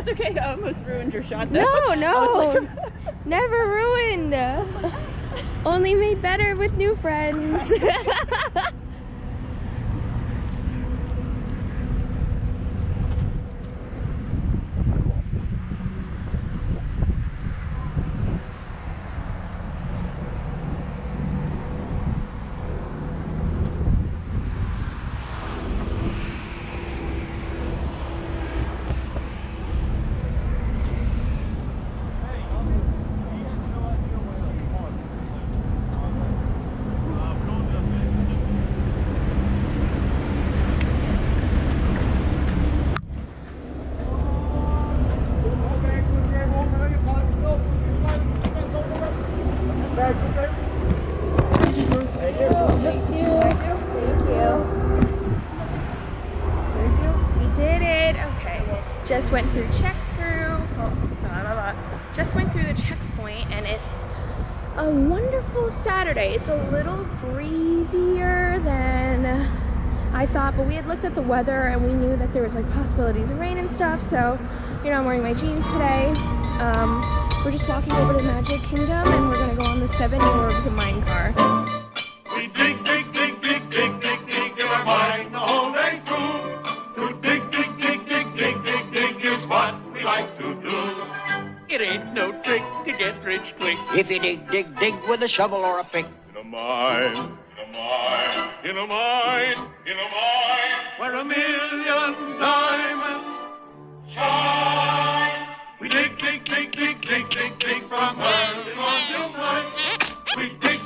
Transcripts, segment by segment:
That's okay. I almost ruined your shot. Though. No, no. like- Never ruined. Only made better with new friends. Thank you. Thank you. We did it. Okay. Just went through check through. Oh, blah, blah, blah. Just went through the checkpoint and it's a wonderful Saturday. It's a little breezier than I thought, but we had looked at the weather and we knew that there was like possibilities of rain and stuff. So, you know, I'm wearing my jeans today. Um, we're just walking over to Magic Kingdom and we're gonna go on the Seven Dwarves Mine car. It ain't no trick to get rich quick. If you dig, dig, dig with a shovel or a pick. In a mine, in a mine, in a mine, in a mine, where a million diamonds shine. We dig, dig, dig, dig, dig, dig, dig from early morn till night. We dig,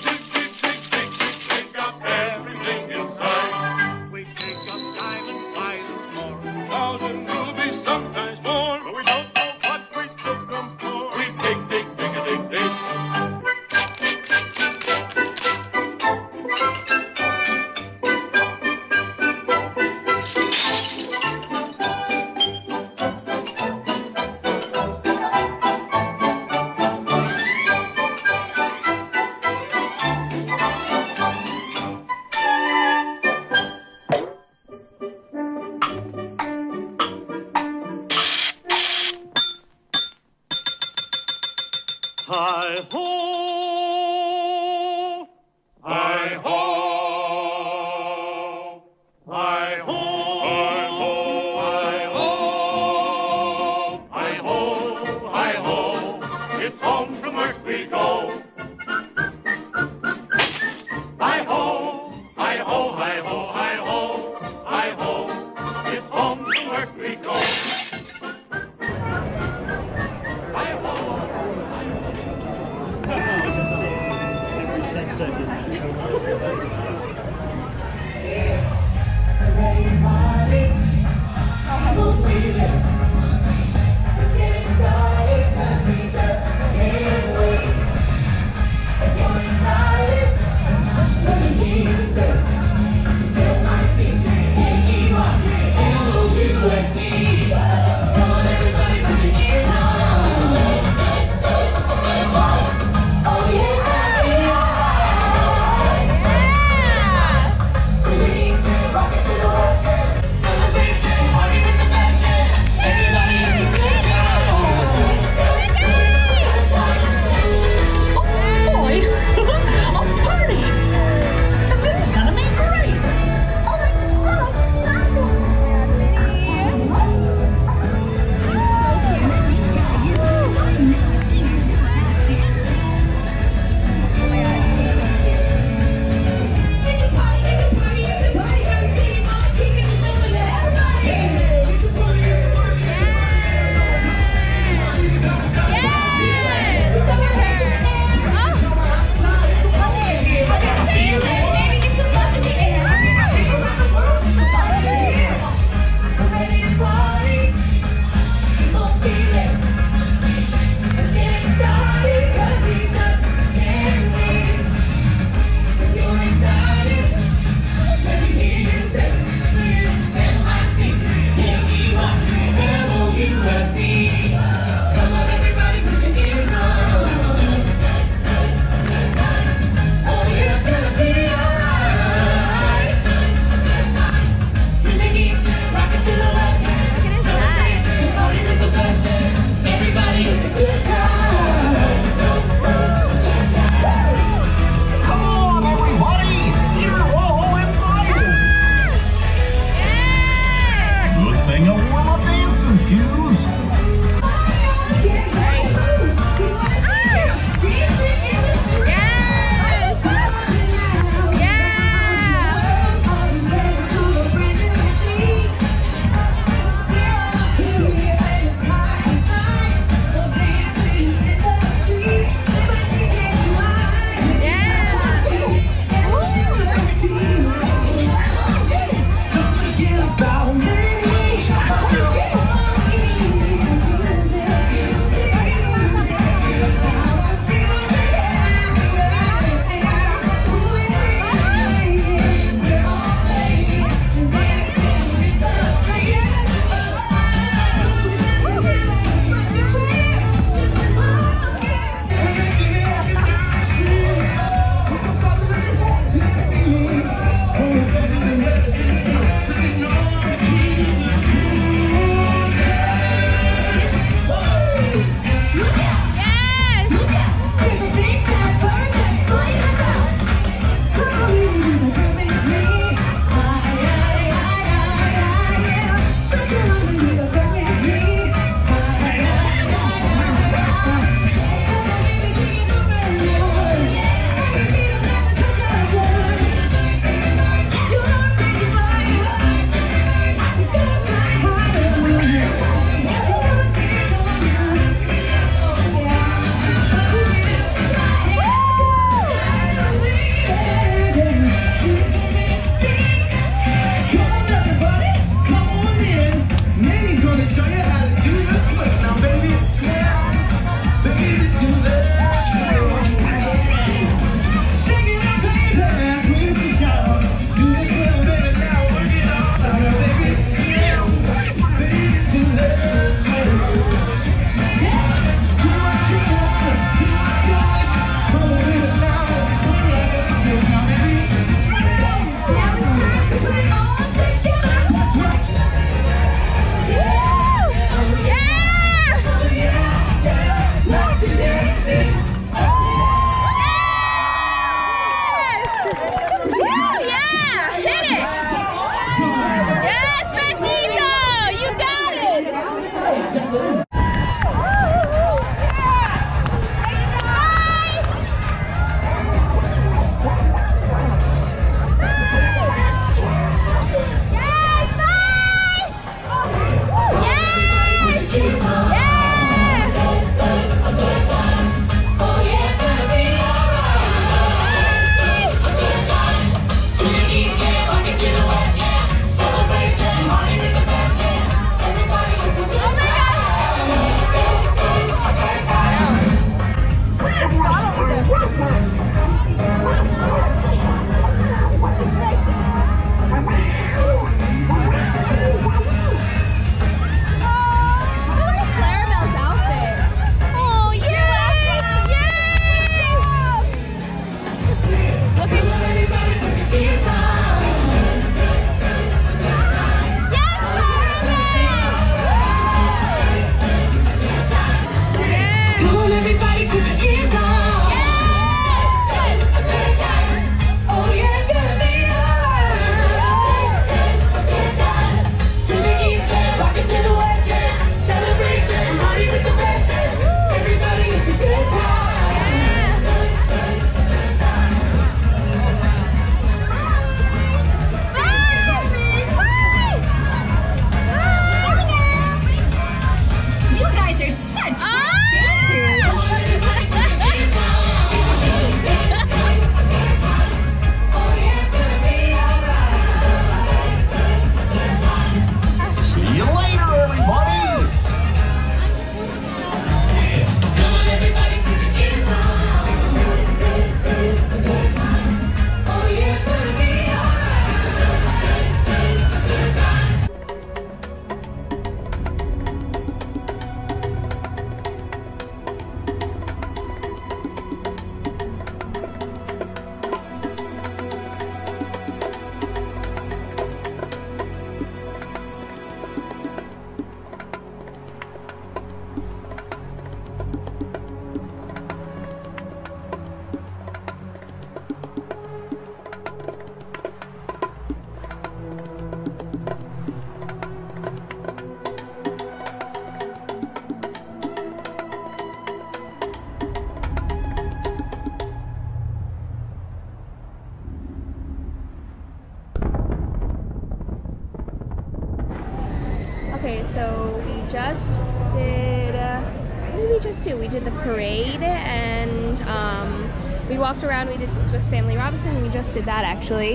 we walked around. We did Swiss Family Robinson. We just did that actually.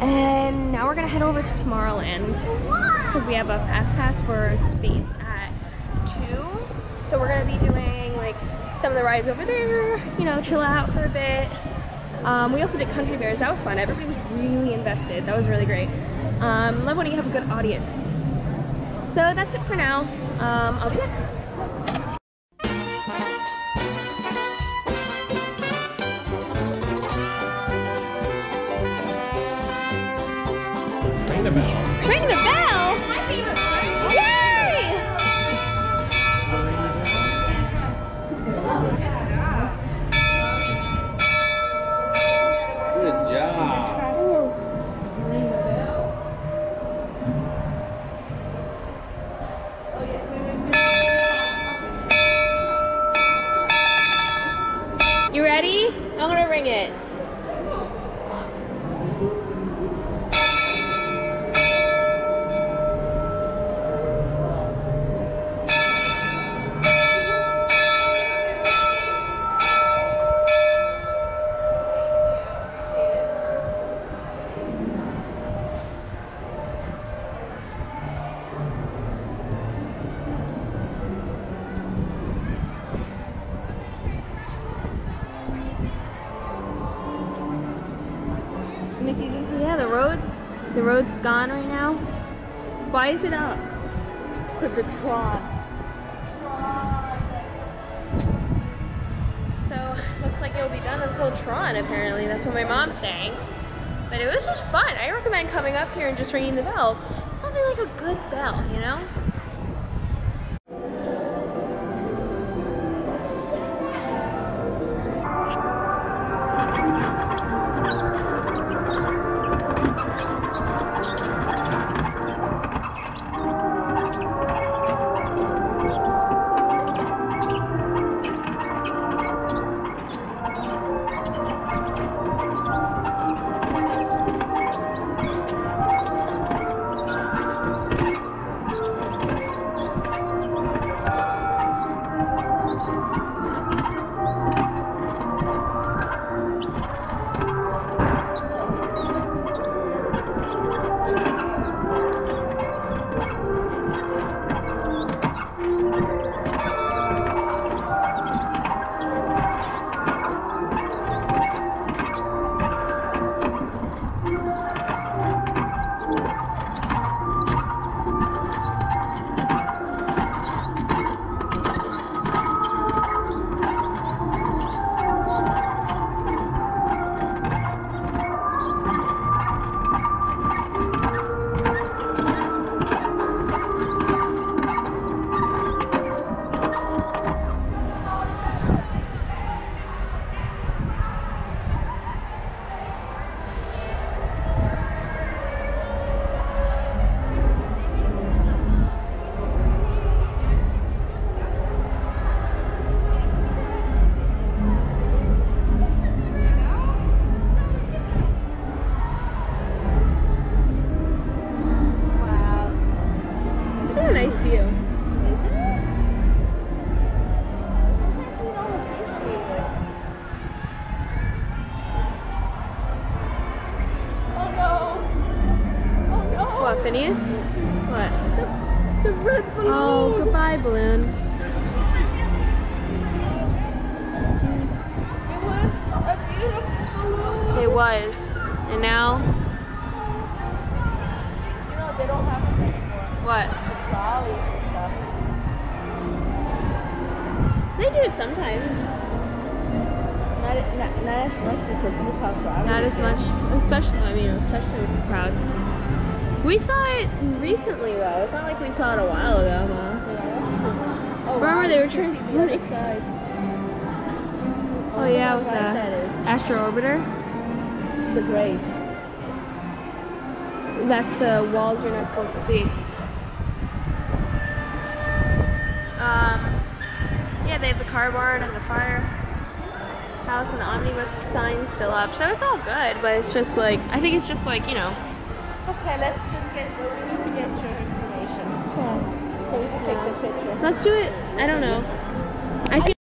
And now we're gonna head over to Tomorrowland because we have a fast pass for space at two. So we're gonna be doing like some of the rides over there. You know, chill out for a bit. Um, we also did Country Bears. That was fun. Everybody was really invested. That was really great. Um, love when you have a good audience. So that's it for now. Um, I'll be back. Bell. Ring the bell! Gone right now. Why is it up? Because it's Tron. So looks like it'll be done until Tron. Apparently, that's what my mom's saying. But it was just fun. I recommend coming up here and just ringing the bell. Something like a good bell, you know. Do sometimes. Not, not, not as much because look how crowded Not as much, especially, I mean, especially with the crowds. We saw it recently, though. It's not like we saw it a while ago, huh? Yeah. Oh, Remember wow, they were you can see the transporting- other side. Oh, yeah, oh, with the. Astro Orbiter. The grave. That's the walls you're not supposed to see. the car barn and the firehouse and the omnibus sign still up. So it's all good, but it's just like, I think it's just like, you know. Okay, let's just get, we need to get your information. Yeah. So we can take the picture. Let's do it, I don't know. I think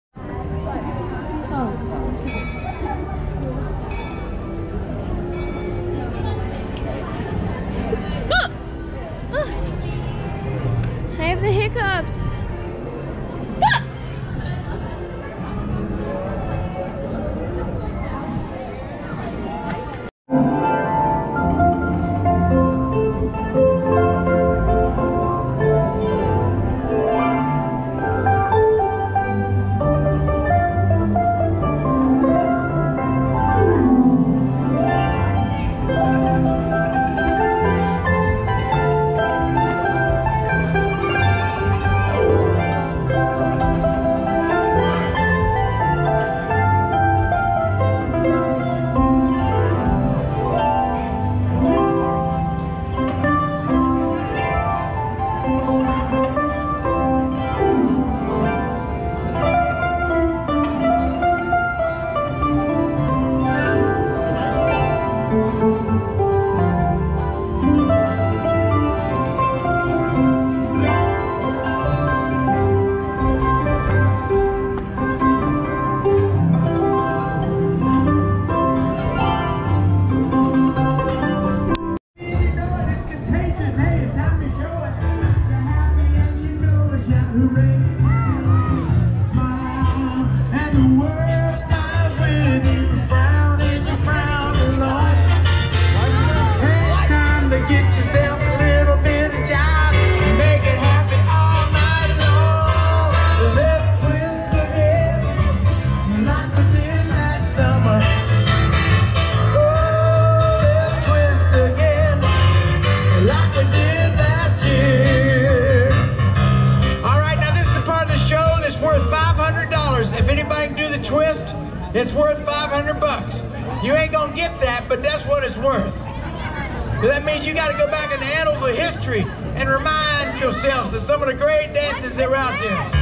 country and remind yourselves of some of the great dances that were out there.